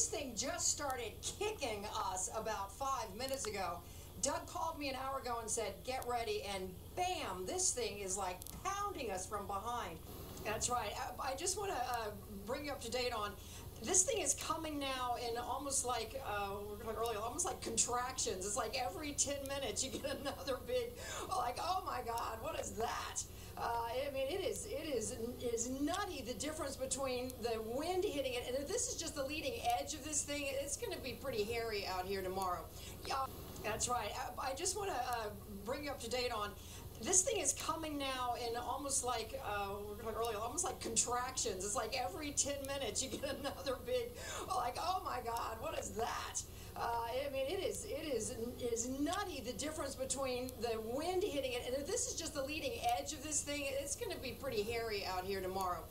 this thing just started kicking us about five minutes ago. Doug called me an hour ago and said, get ready, and bam, this thing is like pounding us from behind. That's right. I, I just want to uh, bring you up to date on this thing is coming now in almost like uh, earlier, almost like contractions. It's like every 10 minutes you get another big, like, oh my God, what is that? Uh, I mean, it is it is it is nutty the difference between the wind hitting it, and this is just the leading edge of this thing, it's going to be pretty hairy out here tomorrow. Yeah, that's right. I, I just want to uh, bring you up to date on this thing is coming now in almost like uh, we were talking earlier, almost like contractions. It's like every 10 minutes you get another big, like, oh my God, what is that? Uh, I mean, it is it is it is nutty the difference between the wind hitting it, and if this is just the leading edge of this thing, it's going to be pretty hairy out here tomorrow.